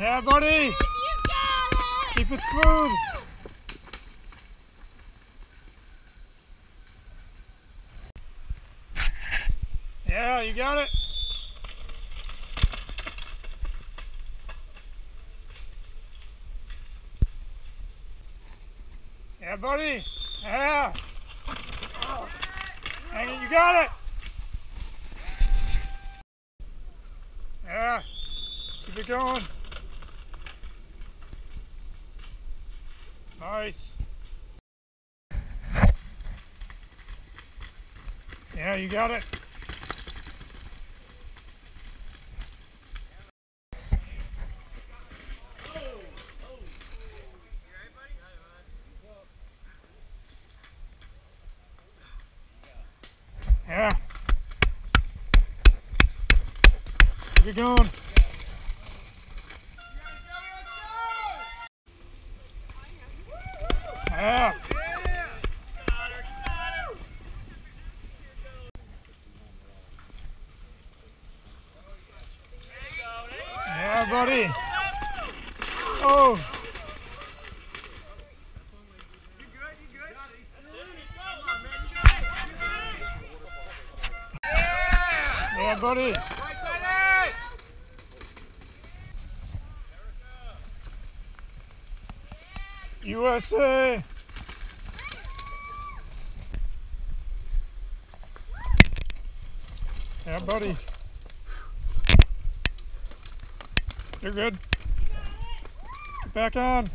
Yeah, buddy. You got it! Keep it smooth. Yeah, you got it. Yeah, buddy. Yeah. Hang it, you got it. Yeah. Keep it going. Nice. Yeah, you got it. Yeah. Keep it going. Yeah. Buddy. Oh. USA. Yeah, buddy. You're good. Get back on.